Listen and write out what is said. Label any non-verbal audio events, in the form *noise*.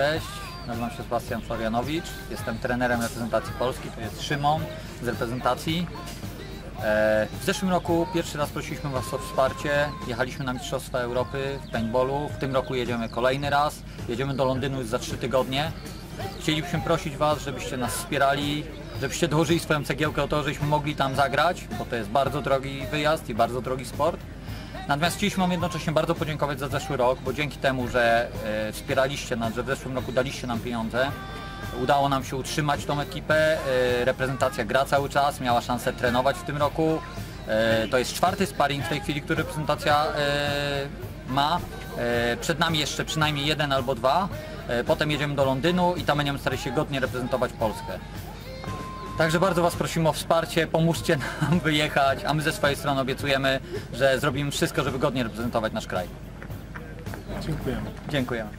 Cześć, nazywam się Sebastian Florianowicz, jestem trenerem reprezentacji Polski, to jest Szymon z reprezentacji. E, W zeszłym roku pierwszy raz prosiliśmy Was o wsparcie, jechaliśmy na Mistrzostwa Europy w paintballu, w tym roku jedziemy kolejny raz, jedziemy do Londynu już za 3 tygodnie. Chcielibyśmy prosić Was, żebyście nas wspierali, żebyście dołożyli swoją cegiełkę o to, żebyśmy mogli tam zagrać, bo to jest bardzo drogi wyjazd i bardzo drogi sport. Natomiast chcieliśmy Wam jednocześnie bardzo podziękować za zeszły rok, bo dzięki temu, że e, wspieraliście nas, że w zeszłym roku daliście nam pieniądze, udało nam się utrzymać tą ekipę. E, reprezentacja gra cały czas, miała szansę trenować w tym roku. E, to jest czwarty sparring w tej chwili, który reprezentacja ma. Przed nami jeszcze przynajmniej jeden albo dwa. Potem jedziemy do Londynu i tam będziemy starali się godnie reprezentować Polskę. Także bardzo Was prosimy o wsparcie, pomóżcie nam *laughs* wyjechać, a my ze swojej strony obiecujemy, że zrobimy wszystko, żeby godnie reprezentować nasz kraj. Dziękujemy. Dziękujemy.